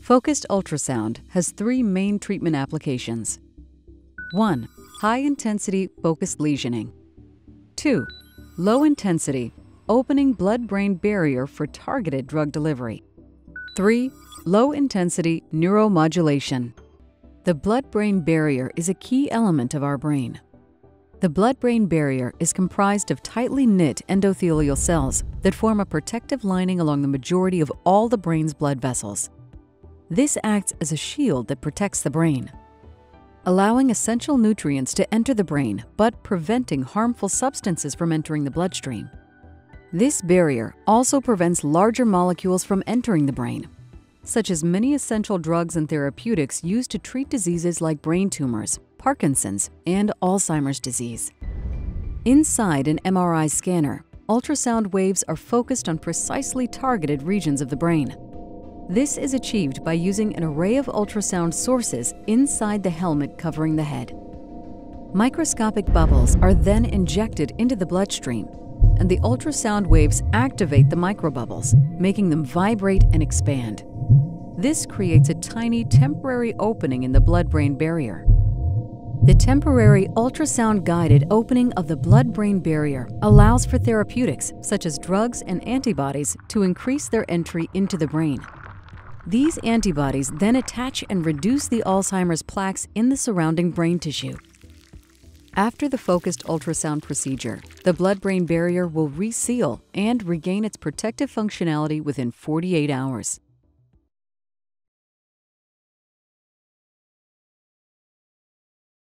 Focused ultrasound has three main treatment applications. 1. High-intensity focused lesioning. 2. Low-intensity, opening blood-brain barrier for targeted drug delivery. 3. Low-intensity neuromodulation. The blood-brain barrier is a key element of our brain. The blood-brain barrier is comprised of tightly knit endothelial cells that form a protective lining along the majority of all the brain's blood vessels. This acts as a shield that protects the brain, allowing essential nutrients to enter the brain but preventing harmful substances from entering the bloodstream. This barrier also prevents larger molecules from entering the brain, such as many essential drugs and therapeutics used to treat diseases like brain tumors, Parkinson's, and Alzheimer's disease. Inside an MRI scanner, ultrasound waves are focused on precisely targeted regions of the brain. This is achieved by using an array of ultrasound sources inside the helmet covering the head. Microscopic bubbles are then injected into the bloodstream, and the ultrasound waves activate the microbubbles, making them vibrate and expand. This creates a tiny temporary opening in the blood-brain barrier. The temporary ultrasound-guided opening of the blood-brain barrier allows for therapeutics, such as drugs and antibodies, to increase their entry into the brain. These antibodies then attach and reduce the Alzheimer's plaques in the surrounding brain tissue. After the focused ultrasound procedure, the blood-brain barrier will reseal and regain its protective functionality within 48 hours.